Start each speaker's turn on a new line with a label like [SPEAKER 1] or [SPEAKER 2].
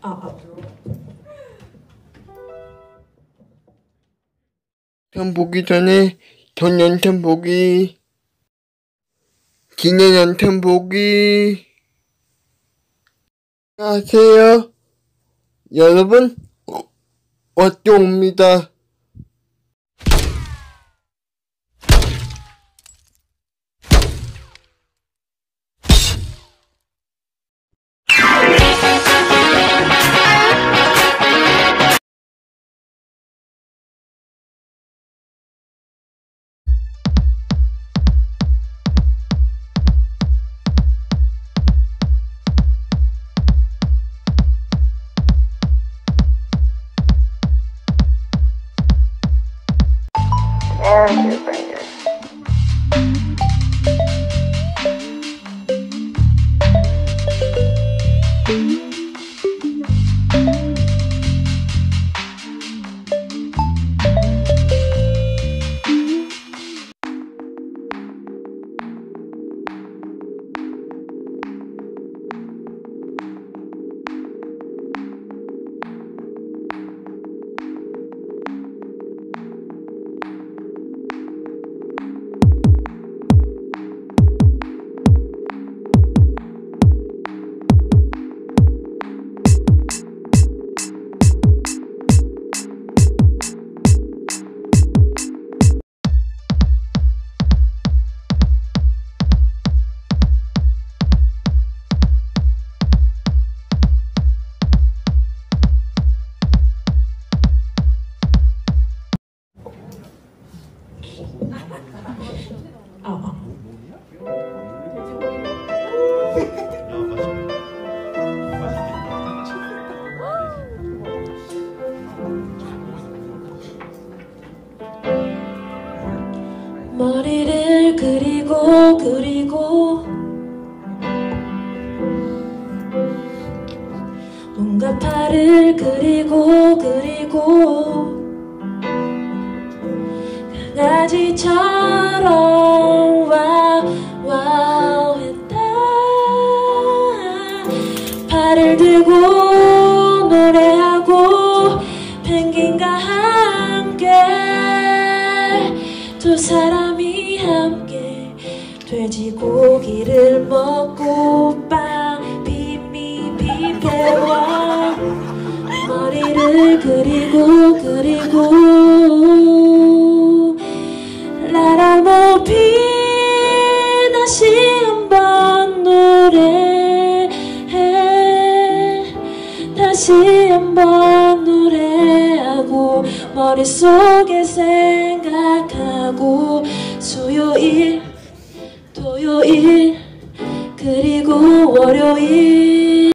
[SPEAKER 1] 아, 아.
[SPEAKER 2] 전 보기 전에 전연턴 보기 기내연턴 보기. 안녕하세요. 여러분 어쩌옵니다 your Hooper.
[SPEAKER 1] 아, 아. 머리를 그리고 그리고 뭔가 팔을 그리고 그리고 강아지처럼 두 사람이 함께 돼지고기를 먹고 빵 비미 비벼와 머리를 그리고 그리고 라라모피 다시 한번 노래해 다시 한번 노래하고 머릿속에 생각하고 수요일 토요일 그리고 월요일